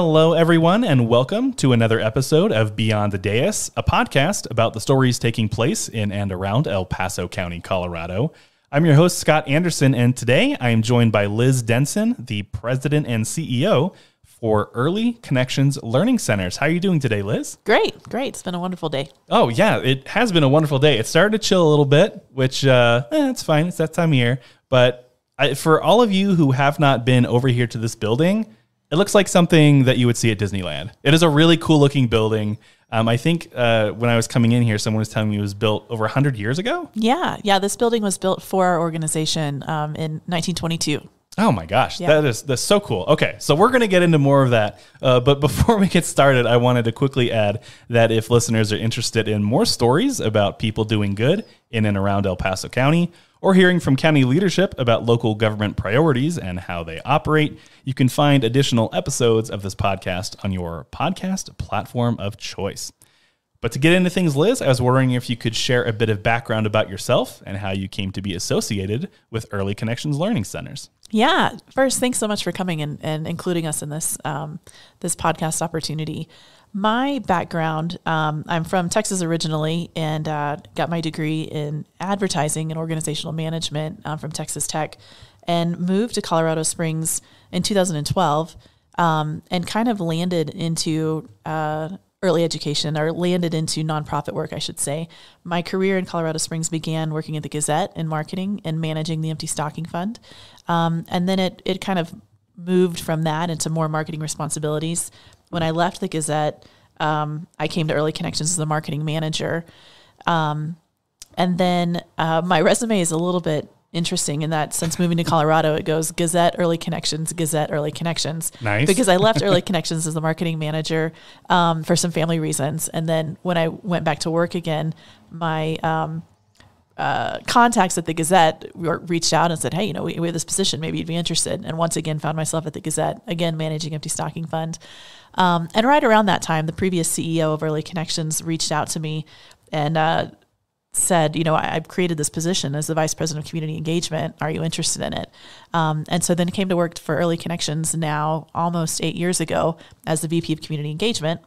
Hello, everyone, and welcome to another episode of Beyond the Dais, a podcast about the stories taking place in and around El Paso County, Colorado. I'm your host, Scott Anderson, and today I am joined by Liz Denson, the president and CEO for Early Connections Learning Centers. How are you doing today, Liz? Great, great. It's been a wonderful day. Oh, yeah, it has been a wonderful day. It started to chill a little bit, which, uh, eh, it's fine. It's that time of year. But I, for all of you who have not been over here to this building, it looks like something that you would see at Disneyland. It is a really cool looking building. Um, I think uh, when I was coming in here, someone was telling me it was built over 100 years ago. Yeah, yeah. This building was built for our organization um, in 1922. Oh my gosh, yeah. that is that's so cool. Okay, so we're going to get into more of that, uh, but before we get started, I wanted to quickly add that if listeners are interested in more stories about people doing good in and around El Paso County, or hearing from county leadership about local government priorities and how they operate, you can find additional episodes of this podcast on your podcast platform of choice. But to get into things, Liz, I was wondering if you could share a bit of background about yourself and how you came to be associated with Early Connections Learning Centers. Yeah. First, thanks so much for coming and, and including us in this um, this podcast opportunity. My background, um, I'm from Texas originally and uh, got my degree in advertising and organizational management um, from Texas Tech and moved to Colorado Springs in 2012 um, and kind of landed into uh, early education or landed into nonprofit work, I should say. My career in Colorado Springs began working at the Gazette in marketing and managing the Empty Stocking Fund. Um, and then it, it kind of moved from that into more marketing responsibilities when I left the Gazette, um, I came to Early Connections as a marketing manager. Um, and then uh, my resume is a little bit interesting in that since moving to Colorado, it goes Gazette Early Connections, Gazette Early Connections. Nice. Because I left Early Connections as the marketing manager um, for some family reasons. And then when I went back to work again, my um, uh, contacts at the Gazette reached out and said, "Hey, you know, we, we have this position. Maybe you'd be interested." And once again, found myself at the Gazette again managing Empty Stocking Fund. Um, and right around that time, the previous CEO of Early Connections reached out to me and uh, said, "You know, I, have created this position as the vice president of community engagement. Are you interested in it?" Um, and so then came to work for Early Connections now almost eight years ago as the VP of community engagement.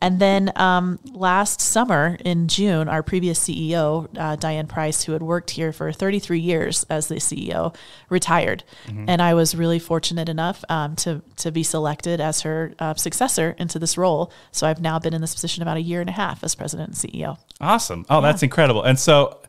And then um, last summer in June, our previous CEO, uh, Diane Price, who had worked here for 33 years as the CEO, retired. Mm-hmm. And I was really fortunate enough um, to, to be selected as her uh, successor into this role. So I've now been in this position about a year and a half as president and CEO. Awesome. Oh, yeah. that's incredible. And so,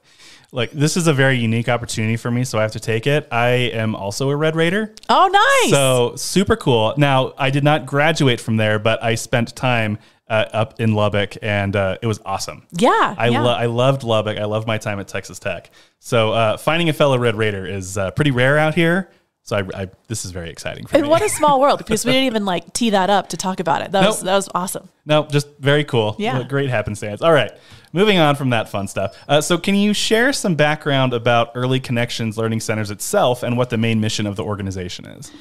like this is a very unique opportunity for me, so I have to take it. I am also a Red Raider. Oh, nice! So super cool. Now I did not graduate from there, but I spent time uh, up in Lubbock, and uh, it was awesome. Yeah, I yeah. Lo- I loved Lubbock. I loved my time at Texas Tech. So uh, finding a fellow Red Raider is uh, pretty rare out here. So I, I, this is very exciting for and me. what a small world because we didn't even like tee that up to talk about it. That nope. was that was awesome. No, just very cool. Yeah, great happenstance. All right, moving on from that fun stuff. Uh, so can you share some background about Early Connections Learning Centers itself and what the main mission of the organization is?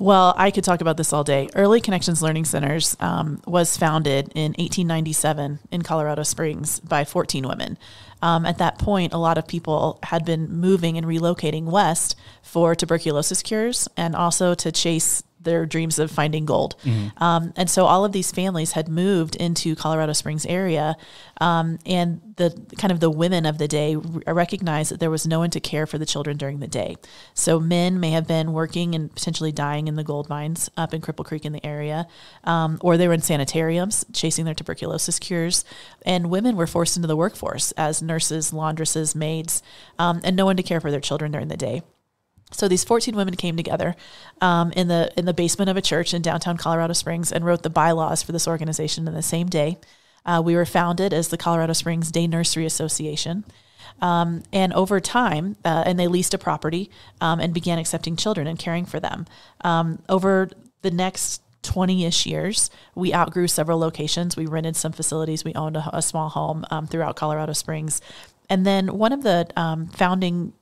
Well, I could talk about this all day. Early Connections Learning Centers um, was founded in 1897 in Colorado Springs by 14 women. Um, at that point, a lot of people had been moving and relocating west for tuberculosis cures and also to chase their dreams of finding gold. Mm-hmm. Um, and so all of these families had moved into Colorado Springs area, um, and the kind of the women of the day recognized that there was no one to care for the children during the day. So men may have been working and potentially dying in the gold mines up in Cripple Creek in the area, um, or they were in sanitariums chasing their tuberculosis cures, and women were forced into the workforce as nurses, laundresses, maids, um, and no one to care for their children during the day. So these 14 women came together um, in the in the basement of a church in downtown Colorado Springs and wrote the bylaws for this organization in the same day. Uh, we were founded as the Colorado Springs Day Nursery Association. Um, and over time, uh, and they leased a property um, and began accepting children and caring for them. Um, over the next 20 ish years, we outgrew several locations. We rented some facilities. We owned a, a small home um, throughout Colorado Springs. And then one of the um, founding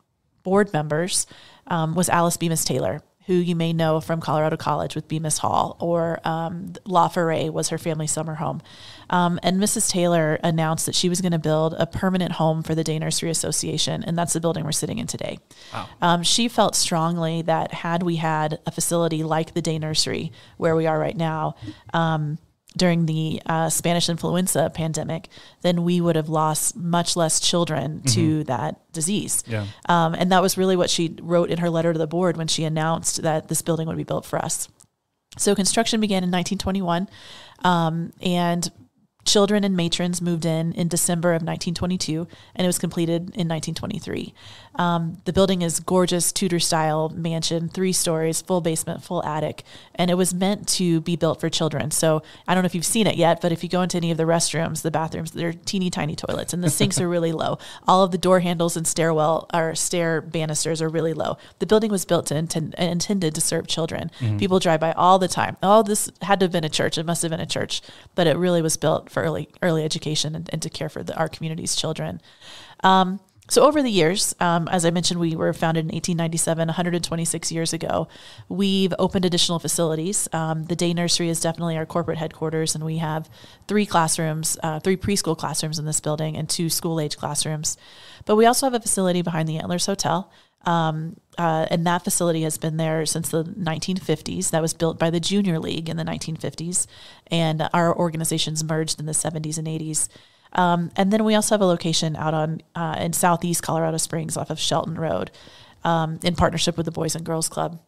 board members um, was Alice Bemis Taylor, who you may know from Colorado College with Bemis Hall, or um, La Foret was her family summer home. Um, and Mrs. Taylor announced that she was going to build a permanent home for the Day Nursery Association, and that's the building we're sitting in today. Wow. Um, she felt strongly that had we had a facility like the Day Nursery, where we are right now, um, during the uh, Spanish influenza pandemic, then we would have lost much less children mm-hmm. to that disease. Yeah. Um, and that was really what she wrote in her letter to the board when she announced that this building would be built for us. So construction began in 1921, um, and Children and matrons moved in in December of 1922, and it was completed in 1923. Um, the building is gorgeous Tudor style mansion, three stories, full basement, full attic, and it was meant to be built for children. So I don't know if you've seen it yet, but if you go into any of the restrooms, the bathrooms, they're teeny tiny toilets, and the sinks are really low. All of the door handles and stairwell or stair banisters are really low. The building was built to intend, intended to serve children. Mm-hmm. People drive by all the time. Oh, this had to have been a church. It must have been a church, but it really was built for early early education and, and to care for the, our community's children. Um, so over the years, um, as I mentioned, we were founded in 1897, 126 years ago. We've opened additional facilities. Um, the day nursery is definitely our corporate headquarters, and we have three classrooms, uh, three preschool classrooms in this building, and two school age classrooms. But we also have a facility behind the Antlers Hotel. Um, uh, and that facility has been there since the 1950s. That was built by the Junior League in the 1950s, and our organizations merged in the 70s and 80s. Um, and then we also have a location out on uh, in southeast Colorado Springs off of Chelton Road, um, in partnership with the Boys and Girls Club.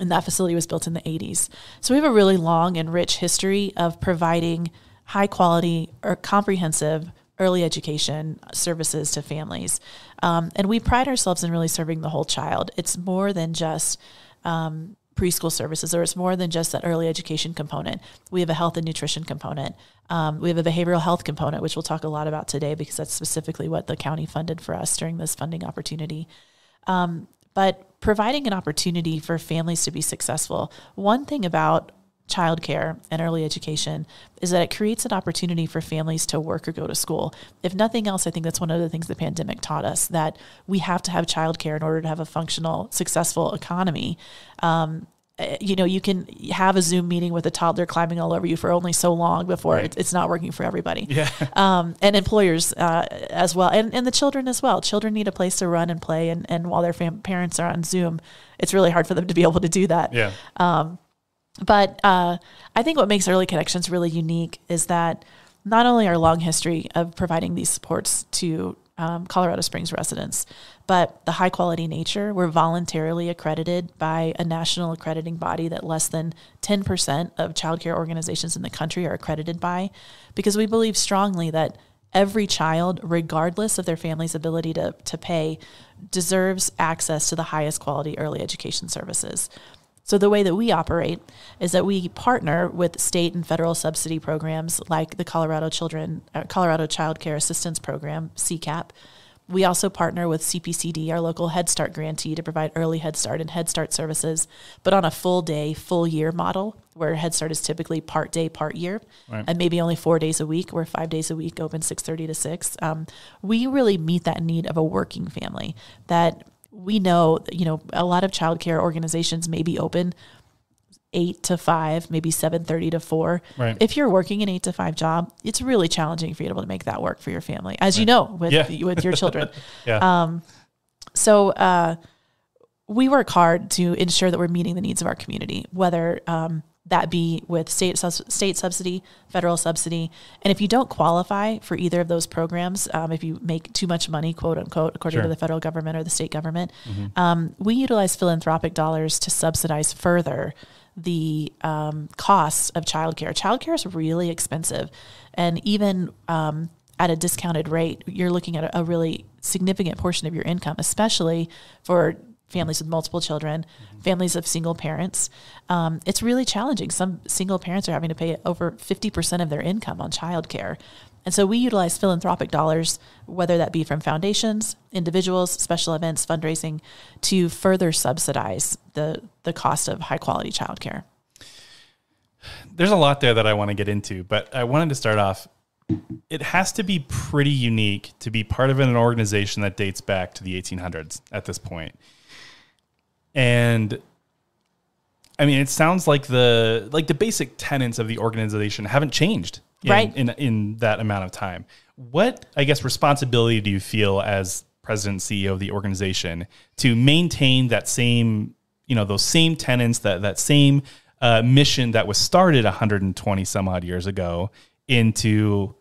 And that facility was built in the 80s. So we have a really long and rich history of providing high quality or comprehensive early education services to families. Um, and we pride ourselves in really serving the whole child. It's more than just um, preschool services, or it's more than just that early education component. We have a health and nutrition component. Um, we have a behavioral health component, which we'll talk a lot about today because that's specifically what the county funded for us during this funding opportunity. Um, but providing an opportunity for families to be successful. One thing about childcare and early education is that it creates an opportunity for families to work or go to school. If nothing else, I think that's one of the things the pandemic taught us that we have to have childcare in order to have a functional, successful economy. Um, eh, you know, you can have a Zoom meeting with a toddler climbing all over you for only so long before right. it's not working for everybody. Yeah. Um, and employers uh, as well, and, and the children as well. Children need a place to run and play, and, and while their fam- parents are on Zoom, it's really hard for them to be able to do that. Yeah. Um, but uh, I think what makes Early Connections really unique is that not only our long history of providing these supports to um, Colorado Springs residents, but the high quality nature. We're voluntarily accredited by a national accrediting body that less than 10% of childcare organizations in the country are accredited by, because we believe strongly that every child, regardless of their family's ability to, to pay, deserves access to the highest quality early education services. So the way that we operate is that we partner with state and federal subsidy programs like the Colorado Children uh, Colorado Child Care Assistance Program, CCAP. We also partner with CPCD, our local Head Start grantee, to provide early Head Start and Head Start services, but on a full day, full year model, where Head Start is typically part day, part year, right. and maybe only four days a week. We're five days a week, open six thirty to six. Um, we really meet that need of a working family that we know, you know, a lot of childcare organizations may be open eight to five, maybe seven thirty to four. Right. If you're working an eight to five job, it's really challenging for you to be able to make that work for your family, as right. you know, with yeah. with your children. yeah. Um, so uh, we work hard to ensure that we're meeting the needs of our community, whether um, that be with state state subsidy, federal subsidy, and if you don't qualify for either of those programs, um, if you make too much money, quote unquote, according sure. to the federal government or the state government, mm-hmm. um, we utilize philanthropic dollars to subsidize further the um, costs of childcare. Childcare is really expensive, and even um, at a discounted rate, you're looking at a, a really significant portion of your income, especially for families with multiple children, mm-hmm. families of single parents. Um, it's really challenging. Some single parents are having to pay over 50% of their income on childcare. And so we utilize philanthropic dollars, whether that be from foundations, individuals, special events, fundraising, to further subsidize the, the cost of high quality childcare. There's a lot there that I want to get into, but I wanted to start off. It has to be pretty unique to be part of an organization that dates back to the 1800s at this point and I mean, it sounds like the like the basic tenets of the organization haven't changed in, Right. in in that amount of time. What I guess responsibility do you feel as president CEO of the organization to maintain that same you know those same tenets that that same uh, mission that was started 120 some odd years ago into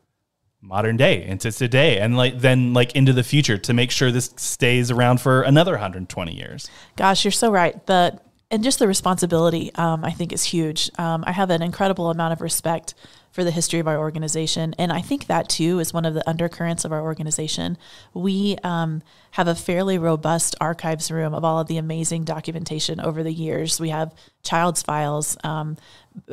modern day into today and like then like into the future to make sure this stays around for another 120 years Gosh, you're so right. The and just the responsibility, um, I think, is huge. Um, I have an incredible amount of respect for the history of our organization, and I think that too is one of the undercurrents of our organization. We um, have a fairly robust archives room of all of the amazing documentation over the years. We have child's files.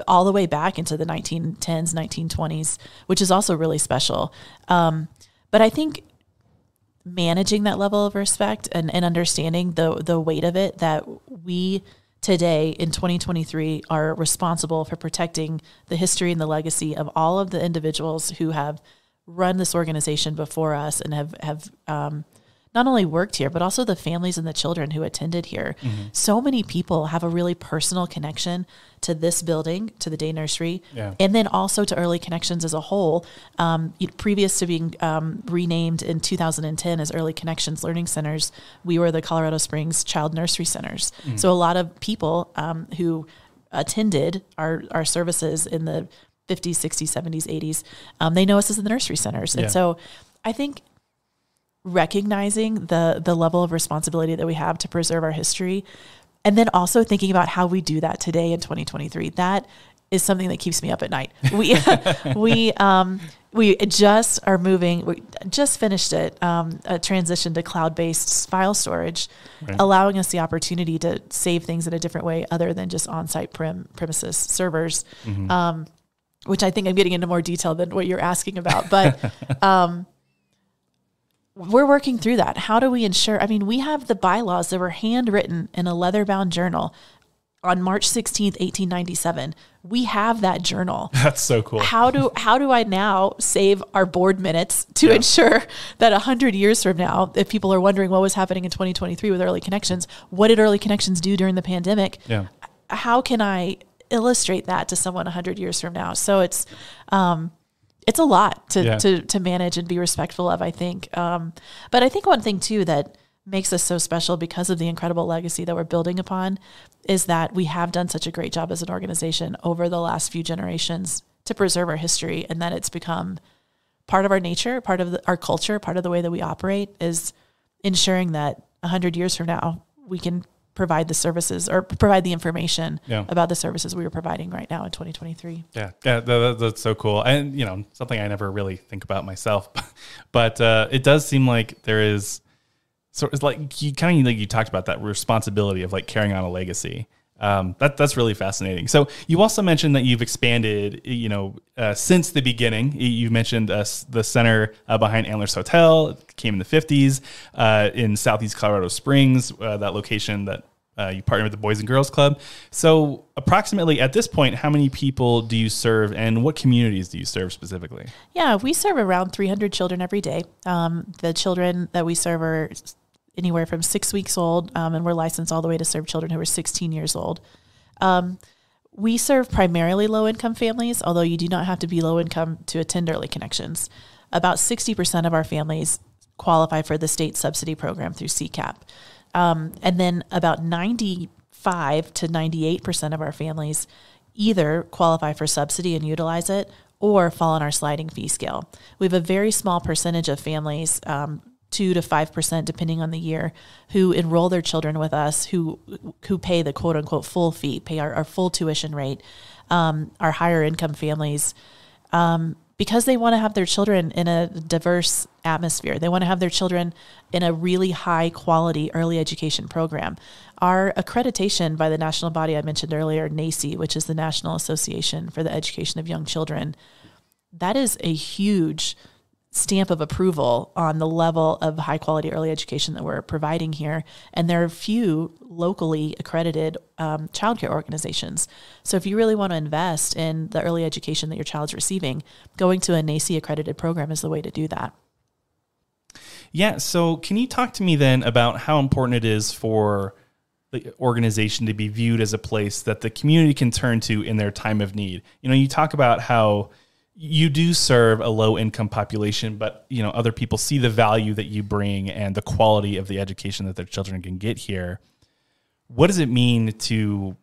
All the way back into the 1910s, 1920s, which is also really special. Um, but I think managing that level of respect and, and understanding the the weight of it that we today in 2023 are responsible for protecting the history and the legacy of all of the individuals who have run this organization before us and have have um, not only worked here but also the families and the children who attended here. So many people have a really personal connection to this building, to the day nursery, Yeah. and then also to early connections as a whole. Um, previous to being um, renamed in 2010 as Early Connections Learning Centers, we were the Colorado Springs Child Nursery Centers. So a lot of people um, who attended our our services in the 50s, 60s, 70s, 80s, um, they know us as the nursery centers, and Yeah. so I think recognizing the the level of responsibility that we have to preserve our history and then also thinking about how we do that today in 2023 that is something that keeps me up at night. We we um we just are moving we just finished it um, a transition to cloud-based file storage allowing us the opportunity to save things in a different way other than just on-site prim premises servers um, which i think i'm getting into more detail than what you're asking about but we're working through that. How do we ensure? I mean, we have the bylaws that were handwritten in a leather bound journal on March 16th, 1897. We have that journal. that's so cool How do how do I now save our board minutes to ensure that 100 years from now, if people are wondering what was happening in 2023 with early connections, what did early connections do during the pandemic? yeah how can I illustrate that to someone 100 years from now? So it's, um, it's a lot to, Yeah. to, to manage and be respectful of, I think. Um, but I think one thing too that makes us so special because of the incredible legacy that we're building upon is that we have done such a great job as an organization over the last few generations to preserve our history and that it's become part of our nature, part of the, our culture, part of the way that we operate is ensuring that 100 years from now we can provide the services or provide the information Yeah. about the services we are providing right now in 2023. Yeah, yeah, that, that- that's so cool, and you know something I never really think about myself, but uh, it does seem like there is sort of like you kind of like you talked about that responsibility of like carrying on a legacy. Um, that that's really fascinating. So you also mentioned that you've expanded, you know, uh, since the beginning. You- mentioned uh, the center uh, behind Antlers Hotel came in the '50s uh, in Southeast Colorado Springs. Uh, that location that uh, you partner with the Boys and Girls Club. So, approximately at this point, how many people do you serve, and what communities do you serve specifically? Yeah, we serve around 300 children every day. Um, the children that we serve are anywhere from six weeks old, um, and we're licensed all the way to serve children who are 16 years old. Um, we serve primarily low income families, although you do not have to be low income to attend early connections. About 60% of our families qualify for the state subsidy program through CCAP. Um, and then about 95 to 98% of our families either qualify for subsidy and utilize it or fall on our sliding fee scale. We have a very small percentage of families, um, two to five percent, depending on the year, who enroll their children with us, who who pay the quote unquote full fee, pay our, our full tuition rate. Um, our higher income families because they want to have their children in a diverse atmosphere. They want to have their children in a really high quality early education program. Our accreditation by the national body I mentioned earlier, NAEYC, which is the National Association for the Education of Young Children, that is a huge stamp of approval on the level of high quality early education that we're providing here. And there are few locally accredited um, childcare organizations. So if you really want to invest in the early education that your child's receiving, going to a NAEYC accredited program is the way to do that. Yeah. So, can you talk to me then about how important it is for the organization to be viewed as a place that the community can turn to in their time of need. You know, you talk about how you do serve a low income population, but you know other people see the value that you bring and the quality of the education that their children can get here. What does it mean to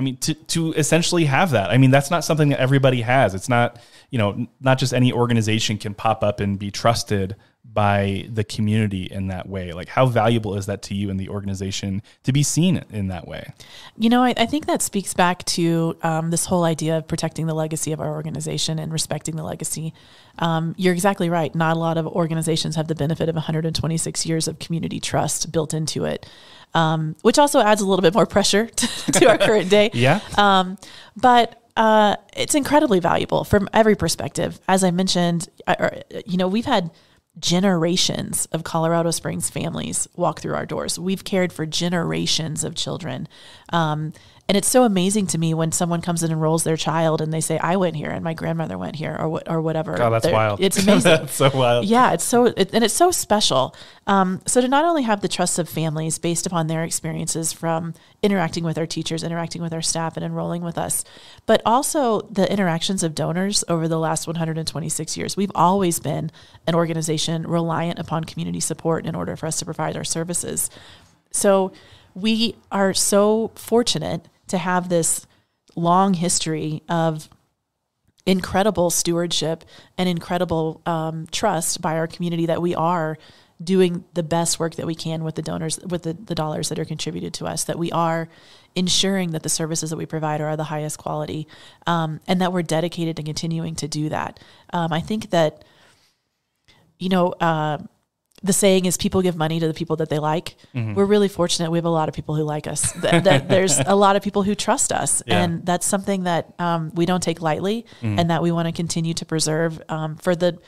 I mean, to, to essentially have that. I mean, that's not something that everybody has. It's not, you know, not just any organization can pop up and be trusted by the community in that way. Like, how valuable is that to you and the organization to be seen in that way? You know, I, I think that speaks back to um, this whole idea of protecting the legacy of our organization and respecting the legacy. Um, you're exactly right. Not a lot of organizations have the benefit of 126 years of community trust built into it um, which also adds a little bit more pressure to, to our current day. Yeah. Um, but uh, it's incredibly valuable from every perspective. As I mentioned, I, you know, we've had generations of Colorado Springs families walk through our doors. We've cared for generations of children. Um, and it's so amazing to me when someone comes and enrolls their child and they say, "I went here and my grandmother went here," or what, or whatever. God, that's They're, wild. It's amazing. that's so wild. Yeah, it's so it, and it's so special. Um, so to not only have the trust of families based upon their experiences from interacting with our teachers, interacting with our staff, and enrolling with us, but also the interactions of donors over the last 126 years. We've always been an organization reliant upon community support in order for us to provide our services. So we are so fortunate to have this long history of incredible stewardship and incredible um, trust by our community that we are doing the best work that we can with the donors with the, the dollars that are contributed to us that we are ensuring that the services that we provide are the highest quality um, and that we're dedicated to continuing to do that. Um, i think that you know uh, the saying is people give money to the people that they like. Mm-hmm. We're really fortunate. We have a lot of people who like us. that, that there's a lot of people who trust us, yeah. and that's something that um, we don't take lightly, mm-hmm. and that we want to continue to preserve um, for the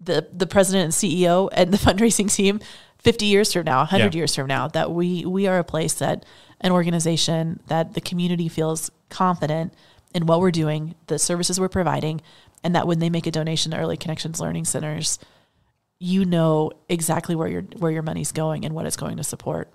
the the president and CEO and the fundraising team. 50 years from now, 100 yeah. years from now, that we we are a place that an organization that the community feels confident in what we're doing, the services we're providing, and that when they make a donation to Early Connections Learning Centers, you know exactly where your where your money's going and what it's going to support.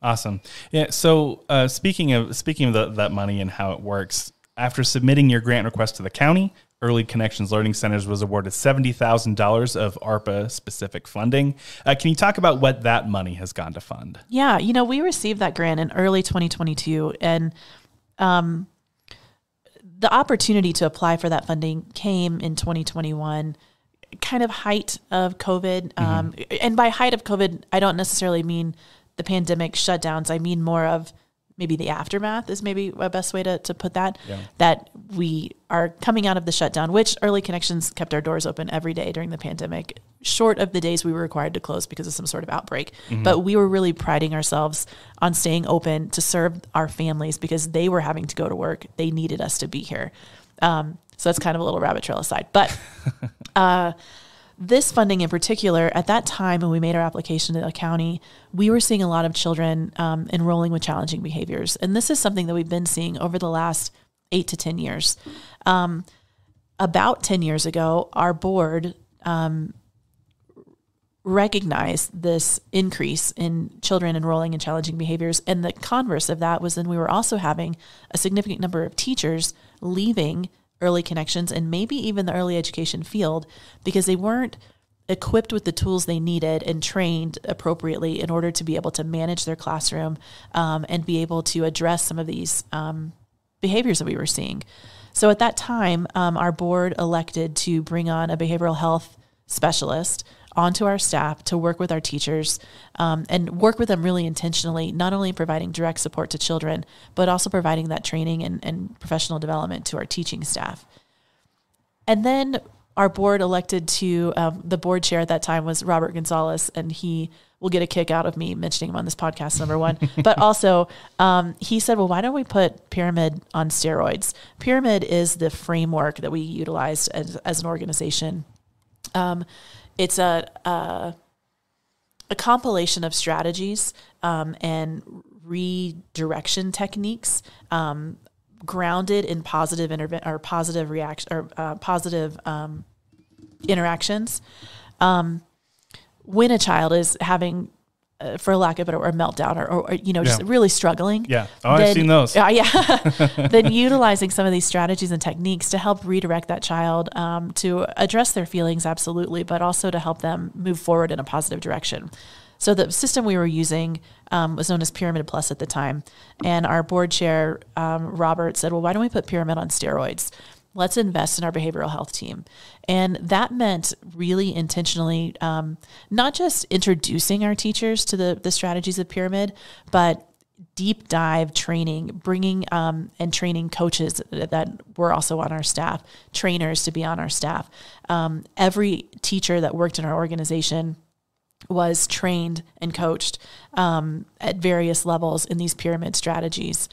Awesome. Yeah. So uh, speaking of speaking of the, that money and how it works, after submitting your grant request to the county, Early Connections Learning Centers was awarded seventy thousand dollars of ARPA specific funding. Uh, can you talk about what that money has gone to fund? Yeah, you know, we received that grant in early 2022, and um, the opportunity to apply for that funding came in 2021 kind of height of COVID. Mm-hmm. Um, and by height of COVID, I don't necessarily mean the pandemic shutdowns. I mean more of maybe the aftermath is maybe a best way to, to put that. Yeah. That we are coming out of the shutdown, which early connections kept our doors open every day during the pandemic, short of the days we were required to close because of some sort of outbreak. Mm-hmm. But we were really priding ourselves on staying open to serve our families because they were having to go to work. They needed us to be here. Um, so that's kind of a little rabbit trail aside. But uh, this funding in particular, at that time when we made our application to the county, we were seeing a lot of children um, enrolling with challenging behaviors. And this is something that we've been seeing over the last eight to 10 years. Um, about 10 years ago, our board um, recognized this increase in children enrolling in challenging behaviors. And the converse of that was then we were also having a significant number of teachers leaving early connections and maybe even the early education field because they weren't equipped with the tools they needed and trained appropriately in order to be able to manage their classroom um, and be able to address some of these um, behaviors that we were seeing. So at that time, um, our board elected to bring on a behavioral health specialist onto our staff to work with our teachers um, and work with them really intentionally, not only providing direct support to children, but also providing that training and, and professional development to our teaching staff. And then our board elected to, um, the board chair at that time was Robert Gonzalez, and he will get a kick out of me mentioning him on this podcast, number one. but also, um, he said, well, why don't we put Pyramid on steroids? Pyramid is the framework that we utilized as, as an organization. Um, it's a, a, a compilation of strategies um, and redirection techniques um, grounded in positive interve- or positive reaction or uh, positive um, interactions. Um, when a child is having uh, for lack of a better word, a meltdown or, or, you know, just Yeah. really struggling. Yeah. Oh, I've seen those. Uh, yeah. then utilizing some of these strategies and techniques to help redirect that child um, to address their feelings, absolutely, but also to help them move forward in a positive direction. So the system we were using um, was known as Pyramid Plus at the time, and our board chair um, Robert said, "Well, why don't we put Pyramid on steroids? Let's invest in our behavioral health team." And that meant really intentionally um, not just introducing our teachers to the the strategies of Pyramid, but deep dive training, bringing um, and training coaches that were also on our staff, trainers to be on our staff. Um, every teacher that worked in our organization was trained and coached um, at various levels in these pyramid strategies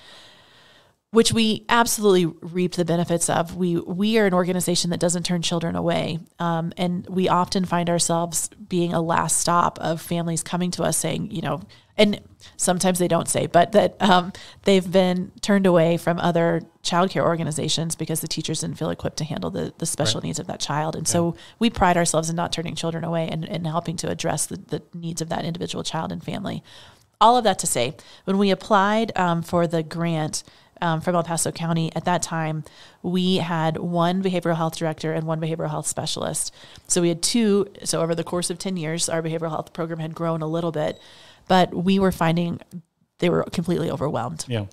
which we absolutely reap the benefits of. We we are an organization that doesn't turn children away, um, and we often find ourselves being a last stop of families coming to us saying, you know, and sometimes they don't say, but that um, they've been turned away from other childcare organizations because the teachers didn't feel equipped to handle the, the special Right. needs of that child. And so we pride ourselves in not turning children away and, and helping to address the, the needs of that individual child and family. All of that to say, when we applied um, for the grant um, from El Paso County at that time, we had one behavioral health director and one behavioral health specialist. So we had two. So over the course of 10 years, our behavioral health program had grown a little bit, but we were finding they were completely overwhelmed Yeah.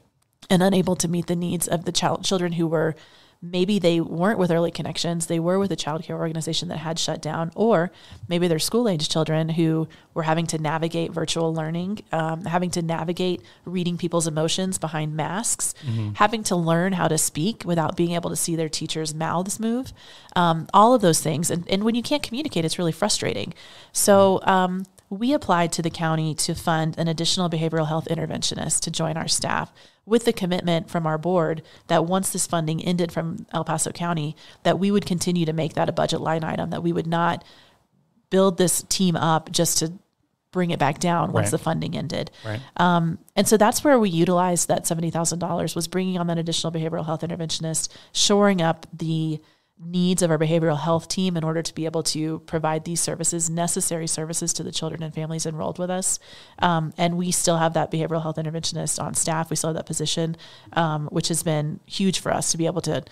and unable to meet the needs of the child children who were maybe they weren't with early connections they were with a child care organization that had shut down or maybe they're school age children who were having to navigate virtual learning um, having to navigate reading people's emotions behind masks having to learn how to speak without being able to see their teachers mouths move um, all of those things. And, and when you can't communicate it's really frustrating. So um, we applied to the county to fund an additional behavioral health interventionist to join our staff with the commitment from our board that once this funding ended from El Paso County, that we would continue to make that a budget line item, that we would not build this team up just to bring it back down once Right. the funding ended. Right. Um, and so that's where we utilized that $70,000 was bringing on that additional behavioral health interventionist, shoring up the needs of our behavioral health team in order to be able to provide these services, necessary services to the children and families enrolled with us. Um, and we still have that behavioral health interventionist on staff. We still have that position, um, which has been huge for us to be able to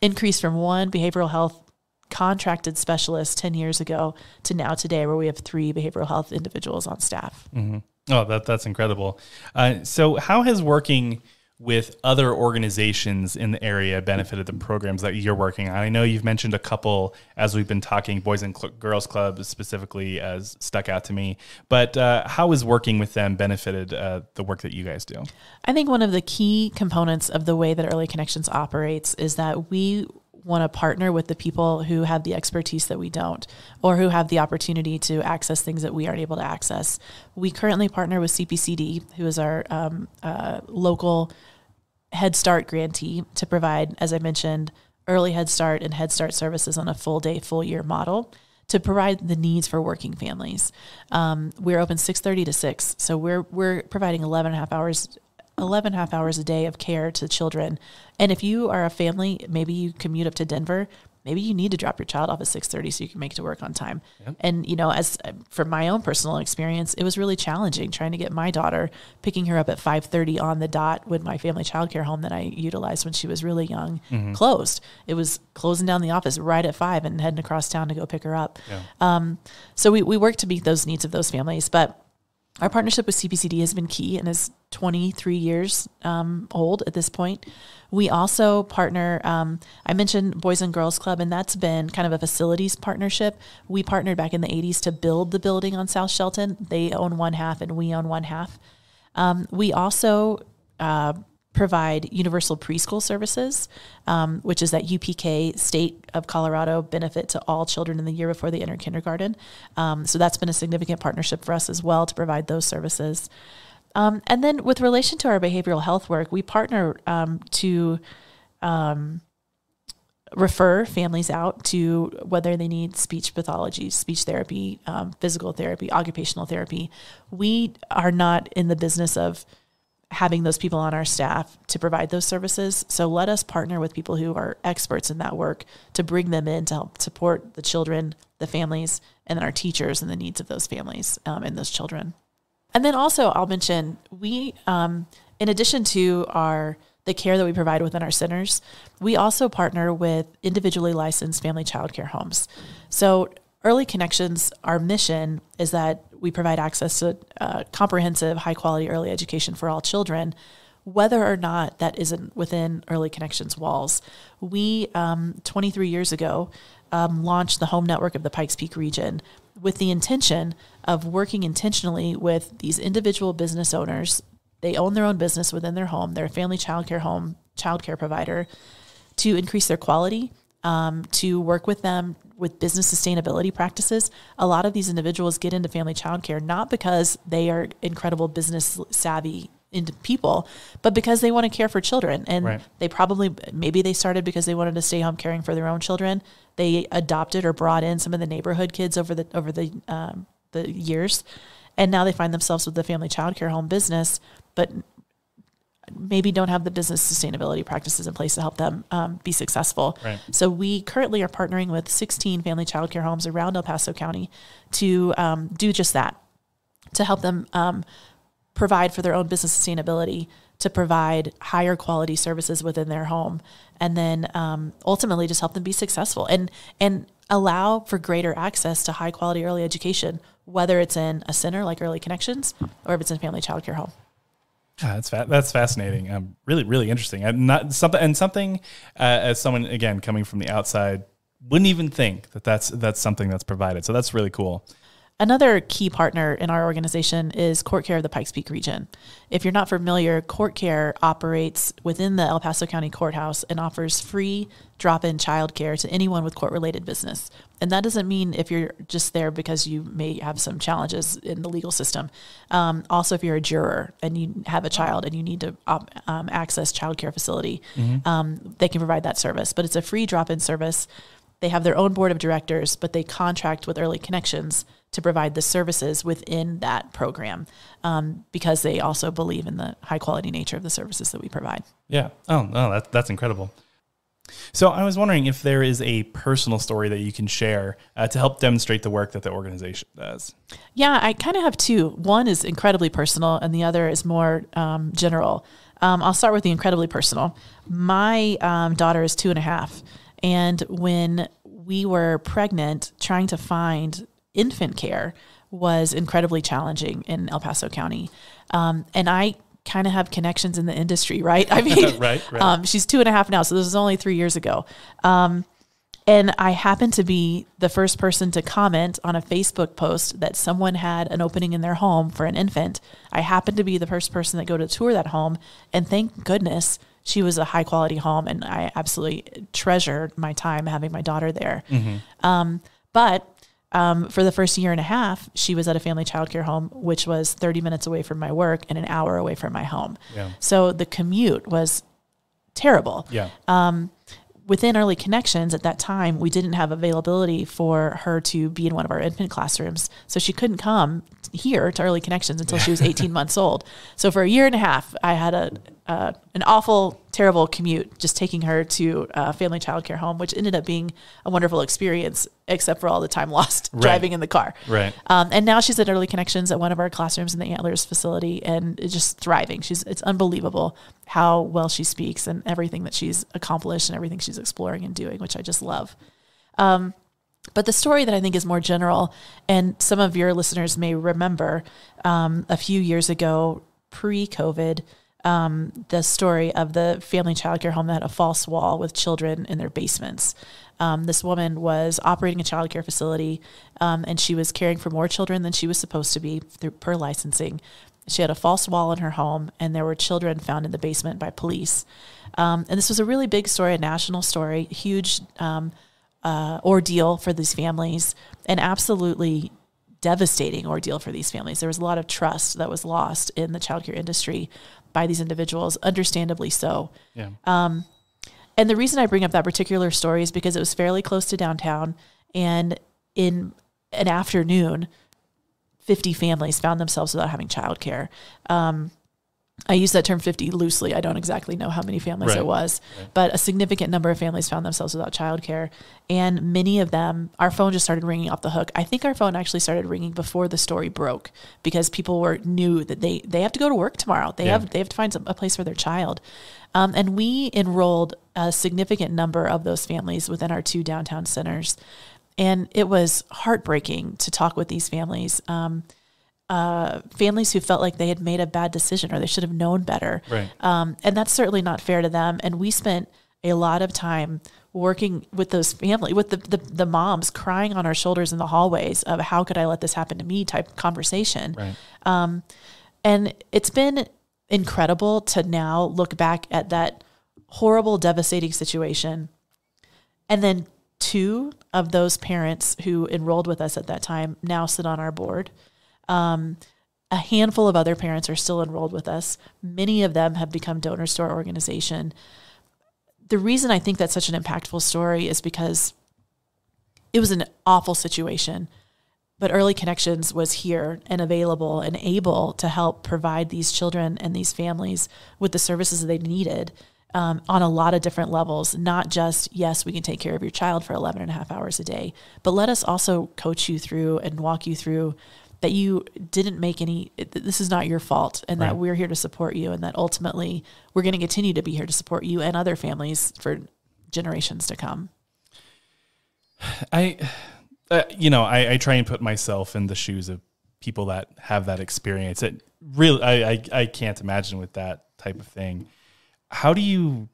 increase from one behavioral health contracted specialist 10 years ago to now today where we have three behavioral health individuals on staff. Oh, that that's incredible. Uh, so, how has working with other organizations in the area benefited the programs that you're working on? I know you've mentioned a couple as we've been talking. Boys and Cl- Girls Club specifically as stuck out to me. But uh, how has working with them benefited uh, the work that you guys do? I think one of the key components of the way that Early Connections operates is that we want to partner with the people who have the expertise that we don't or who have the opportunity to access things that we aren't able to access. We currently partner with CPCD, who is our um, uh, local Head Start grantee to provide, as I mentioned, early Head Start and Head Start services on a full day, full year model to provide the needs for working families. Um, we're open 6.30 to 6, so we're, we're providing 11 and a half hours 11 half hours a day of care to children. And if you are a family, maybe you commute up to Denver, maybe you need to drop your child off at 6:30 so you can make it to work on time. And you know, as from my own personal experience, it was really challenging trying to get my daughter picking her up at 5:30 on the dot when my family childcare home that I utilized when she was really young closed. It was closing down the office right at 5 and heading across town to go pick her up. Um, so we we work to meet those needs of those families, but our partnership with CPCD has been key and is 23 years um, old at this point. We also partner, um, I mentioned Boys and Girls Club, and that's been kind of a facilities partnership. We partnered back in the 80s to build the building on South Chelton. They own one half and we own one half. Um, we also uh, provide universal preschool services, um, which is that UPK state of Colorado benefit to all children in the year before they enter kindergarten. Um, so that's been a significant partnership for us as well to provide those services. Um, and then with relation to our behavioral health work, we partner um, to um, refer families out to whether they need speech pathology, speech therapy, um, physical therapy, occupational therapy. We are not in the business of having those people on our staff to provide those services. So let us partner with people who are experts in that work to bring them in to help support the children, the families, and then our teachers and the needs of those families um, and those children. And then also, I'll mention we, um, in addition to our the care that we provide within our centers, we also partner with individually licensed family child care homes. So, Early Connections, our mission is that we provide access to uh, comprehensive, high quality early education for all children, whether or not that isn't within Early Connections walls. We, um, 23 years ago, um, launched the home network of the Pikes Peak region with the intention of working intentionally with these individual business owners. They own their own business within their home, their family child care home, child care provider, to increase their quality, um, to work with them with business sustainability practices. A lot of these individuals get into family child care not because they are incredible business savvy into people, but because they want to care for children. And Right. they probably, maybe they started because they wanted to stay home caring for their own children. They adopted or brought in some of the neighborhood kids over the, over the, um, the years. And now they find themselves with the family child care home business, but maybe don't have the business sustainability practices in place to help them um, be successful. Right. So we currently are partnering with 16 family child care homes around El Paso County to um, do just that, to help them um, provide for their own business sustainability, to provide higher quality services within their home, and then um, ultimately just help them be successful and and allow for greater access to high quality early education, whether it's in a center like Early Connections or if it's in family child care home. Ah, that's fa- that's fascinating. Um, really, really interesting. And not something and something uh, as someone again coming from the outside wouldn't even think that that's that's something that's provided. So that's really cool. Another key partner in our organization is Court Care of the Pikes Peak region. If you're not familiar, Court Care operates within the El Paso County Courthouse and offers free drop in childcare to anyone with court related business. And that doesn't mean if you're just there because you may have some challenges in the legal system. Um, also, if you're a juror and you have a child and you need to um, um, access childcare facility, um, they can provide that service. But it's a free drop in service. They have their own board of directors, but they contract with Early Connections to provide the services within that program um, because they also believe in the high quality nature of the services that we provide. Yeah. Oh, no, that, that's incredible. So I was wondering if there is a personal story that you can share uh, to help demonstrate the work that the organization does. Yeah, I kind of have two. One is incredibly personal, and the other is more um, general. Um, I'll start with the incredibly personal. My um, daughter is two and a half, and when we were pregnant, trying to find infant care was incredibly challenging in El Paso County. Um, and I kind of have connections in the industry, right? I mean, Right, right. Um, she's two and a half now, so this was only three years ago. Um, and I happened to be the first person to comment on a Facebook post that someone had an opening in their home for an infant. I happened to be the first person that go to tour that home, and thank goodness she was a high quality home, and I absolutely treasured my time having my daughter there. Um, but um, for the first year and a half, she was at a family childcare home, which was 30 minutes away from my work and an hour away from my home. Yeah. So the commute was terrible Yeah. within early connections at that time we didn't have availability for her to be in one of our infant classrooms so she couldn't come here to early connections until she was 18 months old so for a year and a half i had a uh, an awful terrible commute just taking her to a family child care home which ended up being a wonderful experience except for all the time lost driving in the car Right. um, and now she's at Early Connections at one of our classrooms in the Antlers facility, and it's just thriving. She's it's unbelievable how well she speaks and everything that she's accomplished and everything she's exploring and doing, which I just love. Um, but the story that I think is more general, and some of your listeners may remember, um, a few years ago, pre-COVID, um, the story of the family childcare home that had a false wall with children in their basements. Um, this woman was operating a childcare facility, um, and she was caring for more children than she was supposed to be through per licensing. She had a false wall in her home, and there were children found in the basement by police. Um, and this was a really big story, a national story, huge um, uh, ordeal for these families, an absolutely devastating ordeal for these families. There was a lot of trust that was lost in the childcare industry by these individuals, understandably so. Yeah. And the reason I bring up that particular story is because it was fairly close to downtown, and in an afternoon, 50 families found themselves without having childcare. Um, I use that term 50 loosely. I don't exactly know how many families Right. it was, but a significant number of families found themselves without childcare. And many of them, our phone just started ringing off the hook. I think our phone actually started ringing before the story broke because people were knew that they, they have to go to work tomorrow. They Yeah. have they have to find some, a place for their child. Um, and we enrolled a significant number of those families within our two downtown centers. And it was heartbreaking to talk with these families. Um, uh, families who felt like they had made a bad decision or they should have known better. Right. Um, and that's certainly not fair to them. And we spent a lot of time working with those family, with the, the, the moms crying on our shoulders in the hallways of how could I let this happen to me type conversation. Right. And it's been incredible to now look back at that horrible, devastating situation. And then two of those parents who enrolled with us at that time now sit on our board. Um, a handful of other parents are still enrolled with us. Many of them have become donors to our organization. The reason I think that's such an impactful story is because it was an awful situation but early connections was here and available and able to help provide these children and these families with the services they needed um, on a lot of different levels not just yes we can take care of your child for 11 and a half hours a day but let us also coach you through and walk you through that you didn't make any this is not your fault and Right. that we're here to support you and that ultimately we're going to continue to be here to support you and other families for generations to come I, uh, you know, I, I try and put myself in the shoes of people that have that experience. It really, I, I, I can't imagine with that type of thing. How do you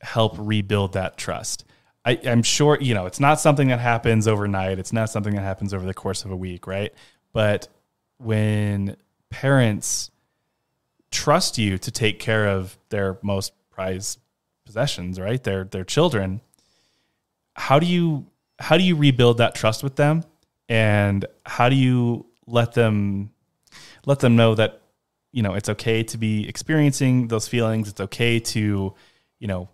help rebuild that trust? I, I'm sure, you know, it's not something that happens overnight. It's not something that happens over the course of a week, right? But when parents trust you to take care of their most prized possessions, right? Their their children, how do you how do you rebuild that trust with them and how do you let them let them know that you know it's okay to be experiencing those feelings it's okay to you know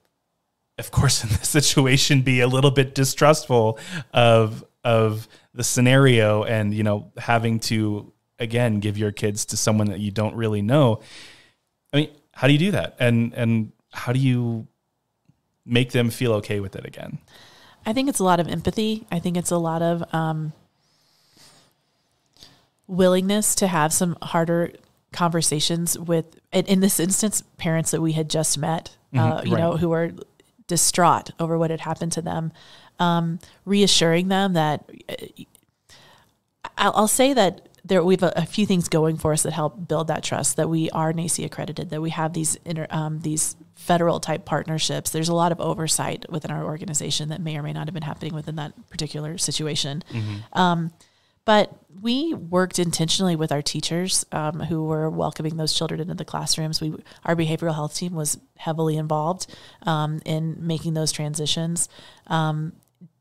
of course in this situation be a little bit distrustful of of the scenario and you know having to again give your kids to someone that you don't really know. I mean how do you do that? And and how do you make them feel okay with it again? I think it's a lot of empathy. I think it's a lot of um, willingness to have some harder conversations with, in, in this instance, parents that we had just met, uh, Mhm, you know, who were distraught over what had happened to them, um, reassuring them that I'll, I'll say that there we have a, a few things going for us that help build that trust. That we are NAEYC accredited. That we have these inter, um, these federal type partnerships. There's a lot of oversight within our organization that may or may not have been happening within that particular situation. Um, but we worked intentionally with our teachers um, who were welcoming those children into the classrooms. We, our behavioral health team was heavily involved um, in making those transitions.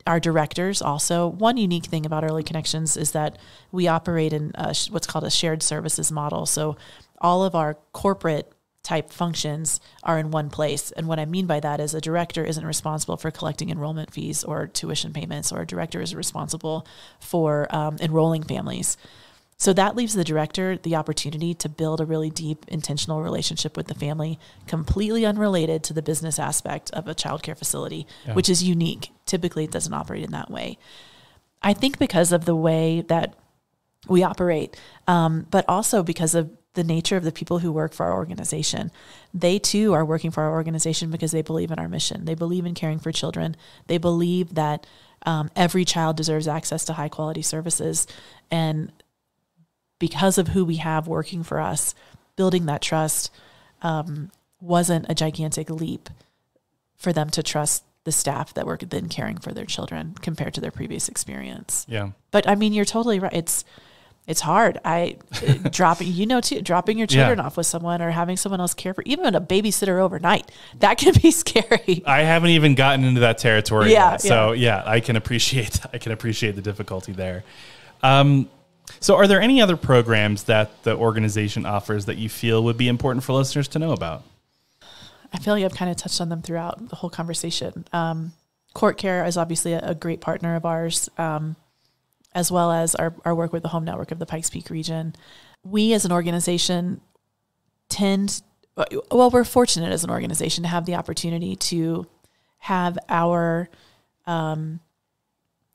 Our directors also. One unique thing about early connections is that we operate in a, what's called a shared services model. So all of our corporate type functions are in one place. And what i mean by that is a director isn't responsible for collecting enrollment fees or tuition payments or a director is responsible for um, enrolling families so that leaves the director the opportunity to build a really deep, intentional relationship with the family, completely unrelated to the business aspect of a childcare facility, Yeah. which is unique. Typically, it doesn't operate in that way. I think because of the way that we operate, um, but also because of the nature of the people who work for our organization. They too are working for our organization because they believe in our mission. They believe in caring for children. They believe that um, every child deserves access to high quality services. And because of who we have working for us, building that trust um, wasn't a gigantic leap for them to trust the staff that were then caring for their children compared to their previous experience. yeah But I mean, you're totally right. It's it's hard. I dropping you know too dropping your children Yeah. off with someone or having someone else care for even a babysitter overnight that can be scary. I haven't even gotten into that territory Yeah, yet. So yeah, I can appreciate I can appreciate the difficulty there. Um, so are there any other programs that the organization offers that you feel would be important for listeners to know about? I feel like I've kind of touched on them throughout the whole conversation. Um, Court Care is obviously a, a great partner of ours, um, as well as our, our work with the Home Network of the Pikes Peak region. We as an organization tend, well, we're fortunate as an organization to have the opportunity to have our um,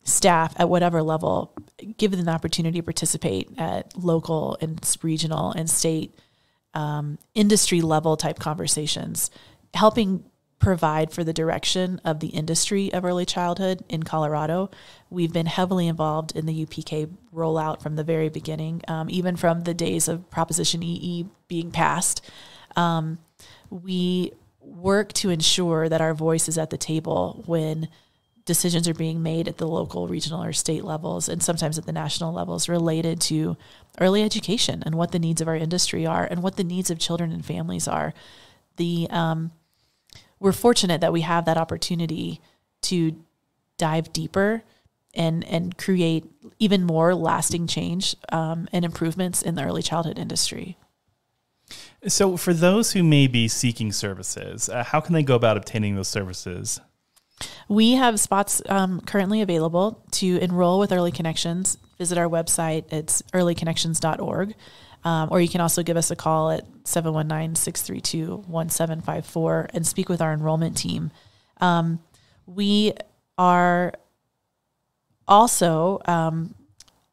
staff at whatever level given an opportunity to participate at local and regional and state um, industry level type conversations, helping provide for the direction of the industry of early childhood in Colorado. We've been heavily involved in the UPK rollout from the very beginning, um, even from the days of Proposition EE being passed. Um, we work to ensure that our voice is at the table when decisions are being made at the local, regional, or state levels, and sometimes at the national levels related to early education and what the needs of our industry are and what the needs of children and families are. The um, we're fortunate that we have that opportunity to dive deeper and and create even more lasting change um, and improvements in the early childhood industry. So, for those who may be seeking services, uh, how can they go about obtaining those services? We have spots um, currently available to enroll with Early Connections. Visit our website, it's earlyconnections.org. Um, or you can also give us a call at 719 632 1754 and speak with our enrollment team. Um, we are also um,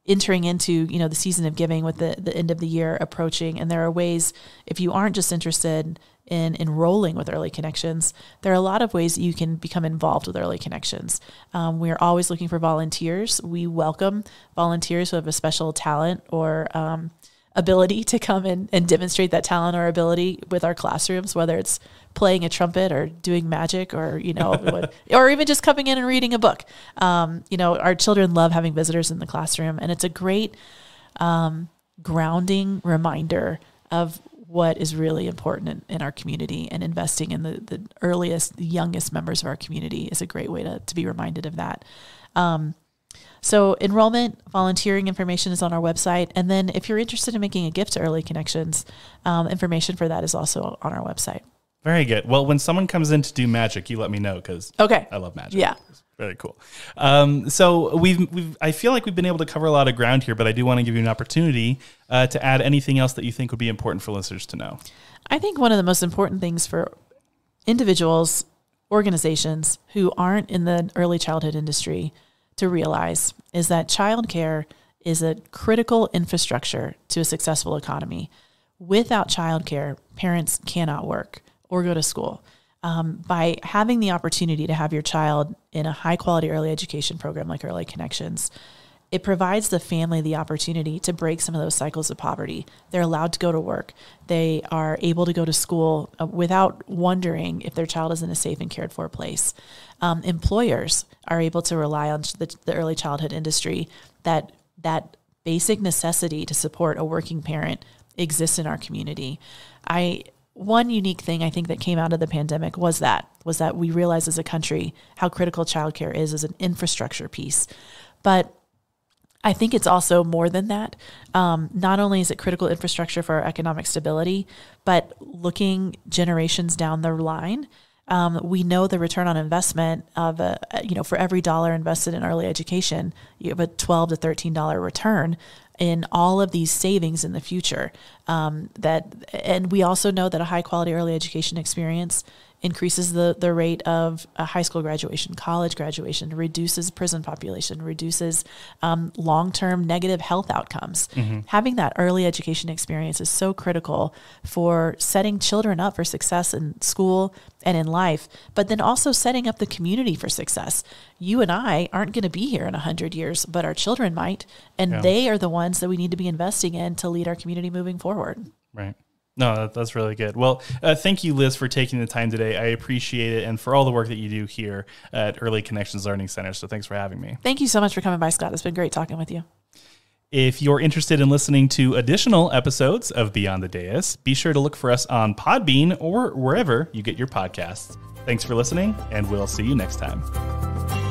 entering into you know the season of giving with the, the end of the year approaching. And there are ways if you aren't just interested in enrolling with early connections there are a lot of ways you can become involved with early connections. Um, we're always looking for volunteers. We welcome volunteers who have a special talent or um, ability to come in and demonstrate that talent or ability with our classrooms, whether it's playing a trumpet or doing magic or, you know, or even just coming in and reading a book. Um, you know, our children love having visitors in the classroom and it's a great um, grounding reminder of what is really important in, in, our community and investing in the, the earliest, the youngest members of our community is a great way to, to be reminded of that. Um, so enrollment, volunteering information is on our website. And then if you're interested in making a gift to Early Connections, um, information for that is also on our website. Very good. Well, when someone comes in to do magic, you let me know because okay, I love magic. Yeah. Very cool. Um, so we've, we've, I feel like we've been able to cover a lot of ground here, but I do want to give you an opportunity uh, to add anything else that you think would be important for listeners to know. I think one of the most important things for individuals, organizations who aren't in the early childhood industry to realize is that childcare is a critical infrastructure to a successful economy. Without childcare, parents cannot work or go to school. Um, by having the opportunity to have your child in a high quality early education program like Early Connections, it provides the family the opportunity to break some of those cycles of poverty. They're allowed to go to work. They are able to go to school uh, without wondering if their child is in a safe and cared for place. Um, employers are able to rely on the, the early childhood industry that that basic necessity to support a working parent exists in our community. I one unique thing I think that came out of the pandemic was that was that we realized as a country how critical childcare is as an infrastructure piece. But I think it's also more than that. Um, not only is it critical infrastructure for our economic stability, but looking generations down the line, um, we know the return on investment of a, you know for every dollar invested in early education, you have a twelve to thirteen dollar return in all of these savings in the future. Um, that and we also know that a high quality early education experience increases the, the rate of high school graduation, college graduation, reduces prison population, reduces um, long term negative health outcomes. Mm-hmm. Having that early education experience is so critical for setting children up for success in school and in life, but then also setting up the community for success. You and I aren't going to be here in 100 years, but our children might, and yeah. they are the ones that we need to be investing in to lead our community moving forward. Right. No, that's really good. Well, uh, thank you, Liz, for taking the time today. I appreciate it, and for all the work that you do here at Early Connections Learning Center. So, thanks for having me. Thank you so much for coming by, Scott. It's been great talking with you. If you're interested in listening to additional episodes of Beyond the Dais, be sure to look for us on Podbean or wherever you get your podcasts. Thanks for listening, and we'll see you next time.